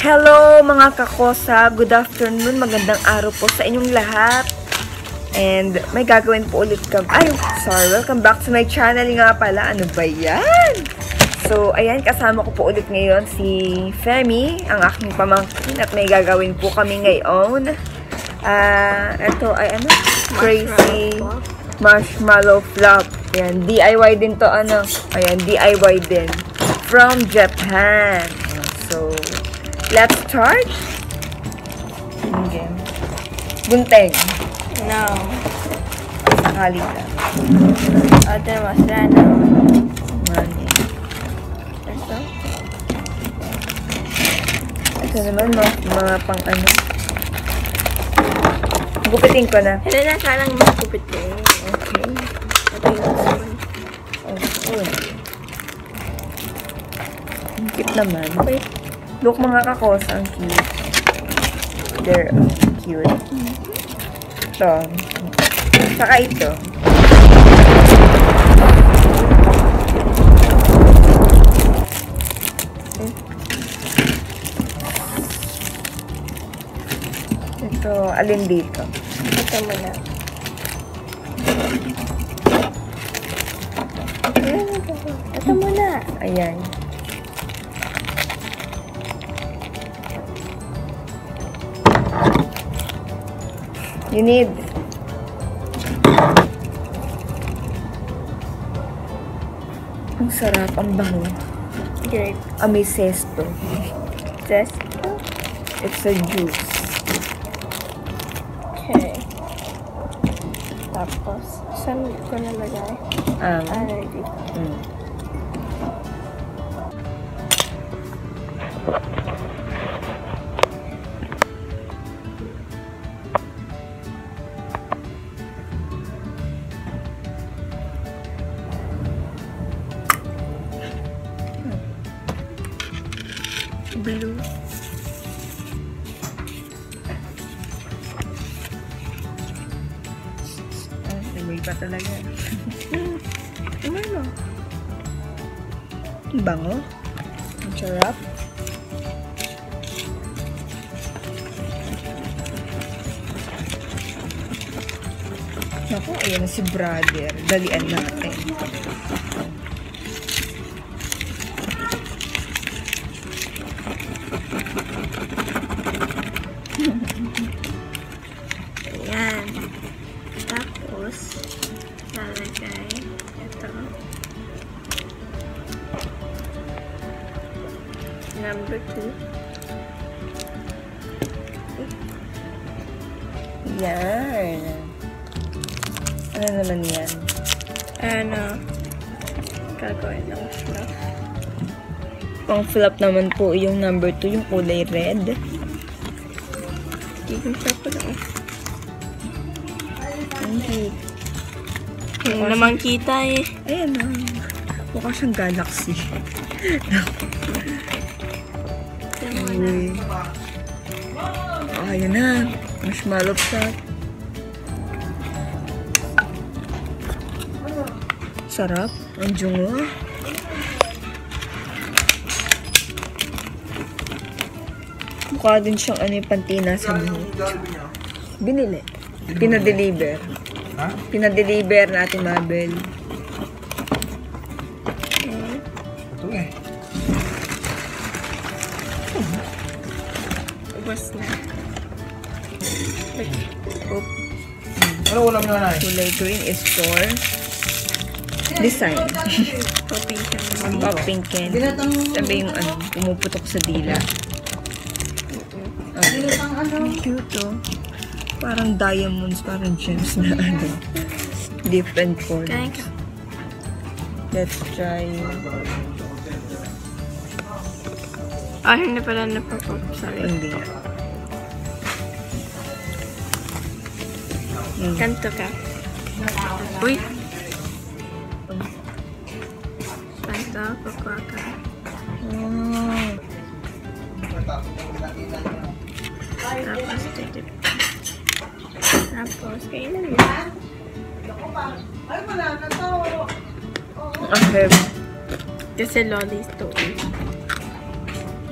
Hello mga kakosa! Good afternoon! Magandang araw po sa inyong lahat. And may gagawin po ulit kami. Ay, sorry. Welcome back to my channel nga pala. Ano ba yan? So, ayan, kasama ko po ulit ngayon si Femi, ang aking pamangkin. At may gagawin po kami ngayon. Ah, uh, ito ay ano? Crazy marshmallow flop. Ayan, DIY din to ano. Ayan, DIY din. From Japan. So, Let's start. Game. Bunteng. No. Sakali ka. Other masana. Money. Ito. Ito naman, mga, mga pang ano. Gupitin ko na. Ito na sarang makupit ko. Okay. Ito yung sabon. Oh, Ang cute naman. Okay. Look mga kakos, ang cute. They're uh, cute. Ito. Saka ito. Ito, alin dito? Ito muna. Ito muna. Ayan. You need Ang sarap, ang bango. Grape. Amoy sesto. Zest. It's a juice. Okay. Tapos, saan ko nalagay? Um, Ah, ready. mm. Blue. Pa talaga. Ano? Ang bango. Ang sarap. Naku, ayan si brother. Dalian natin. Ayan. Number two. Yan. Ano naman yan? Ano? Gagawin ng fluff. Pang flop naman po yung number 2, yung kulay red. Giging purple ako. Ang cute. Hindi naman kita eh. Ayan na. Mukha siyang galaxy. Uy. Oh, ayan na. Marshmallow shot. Sarap. Ang jungo. Mukha din siyang ano yung pantina sa buhok. Binili. Pinadeliver. Pinadeliver natin, Mabel. Ubus na. Oop. Ano ulam nyo na? Kulay green is for design. Popping can. Sabi yung ano, pumuputok sa dila. Oh. Ang cute oh. Parang diamonds, parang gems na ano. Different ka. Let's try. Ah, hindi pala napapop. Sorry. Hindi. Mm. Kanto ka. Uy! Kanto, kukuha ka. Oh. Tapos, titip. Tapos, kailan yun? ahem. Kasi lollies to.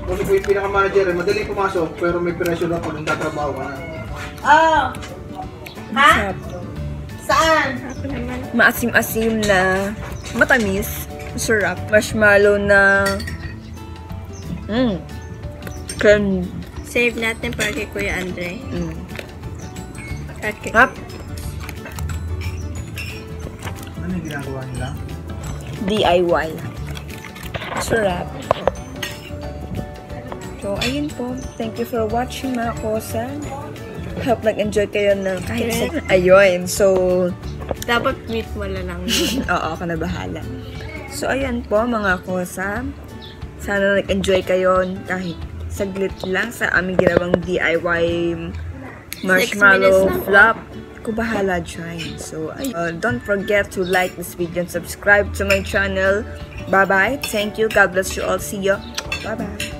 Kasi po yung pinaka-manager, eh, madali pumasok, pero may pressure lang pag nagtatrabaho ka na. Oh. Ha? Saan? Maasim-asim na matamis. Sarap. Marshmallow na mm, cream. Save natin para kay Kuya Andre. Mm. At kay Hap. Ano yung ginagawa nila? DIY. Sarap. So, ayun po. Thank you for watching mga kosa. Hope nag-enjoy kayo ng kahit sa... Ayun. So, Dapat meet mo na lang oo, ako na bahala. So, ayun po mga kosa. Sana nag-enjoy kayo kahit saglit lang sa aming ginawang DIY marshmallow flop. Ko bahala dyan. So, ayun. Uh, don't forget to like this video and subscribe to my channel. Bye-bye. Thank you. God bless you all. See you. Bye-bye.